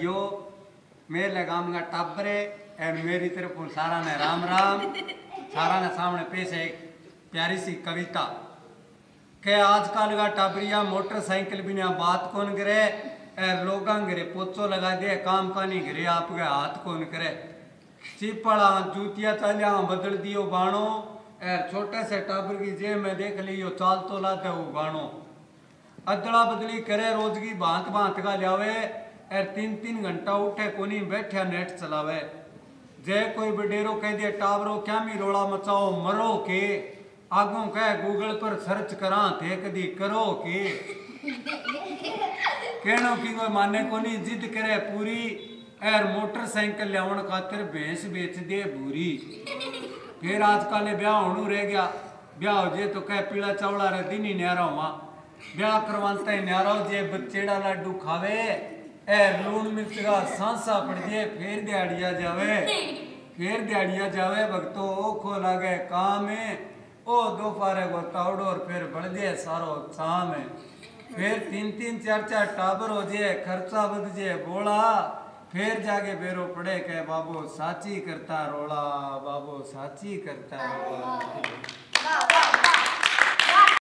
यो मेरे गाँव का टाबरे ए मेरी तरफ़ सारा ने राम राम, सारा ने सामने पेश है प्यारी सी कविता। के आजकल का टाबरिया मोटरसाइकिल बिना बात कौन करे, ए लोगा घरे पोचो लगा दे, काम का नहीं करे आपके हाथ कौन करे। चिपड़ा जूतिया चालिया बदल दियो बाणो, ए छोटे से टाबर की जेब में देख लियो चाल तो लाते वो बाणो। अदला बदली करे रोज की भांत भांत का लियावे और तीन तीन घंटा उठे कोनी बैठा नेट चलावे। जे कोई बडेरो कह दिए टावरो क्या मी रोड़ा मचाओ, मरो के? आगों कह गूगल पर सर्च करा थे कदी करो के? कहनो की कोई माने कोनी, जिद करे पूरी और मोटरसाइकिल लियावन खातिर भैंस बेच दे भूरी। फिर आजकल ब्याह होनू रह गया। ब्याह हो जे तो कह पीला चावला रे दिन ही न्यारा माँ ब्याह करवाता ही न्यारा हो जे बच्चेड़ा लड्डू खावे। ए लून मिर्च का सांसा पड़ फिर दिहाड़िया जावे। फिर दिहाड़िया जावे, भक्तो ओ खो लागे काम है। ओ दो पारे को तावड़ो और फिर बढ़ जे सारो शाम है। फिर तीन तीन चार चार टाबर हो जे खर्चा बद जे बोला। फिर जाके बेरो पड़े के बाबू साची करता रोला, बाबू साची करता रोला।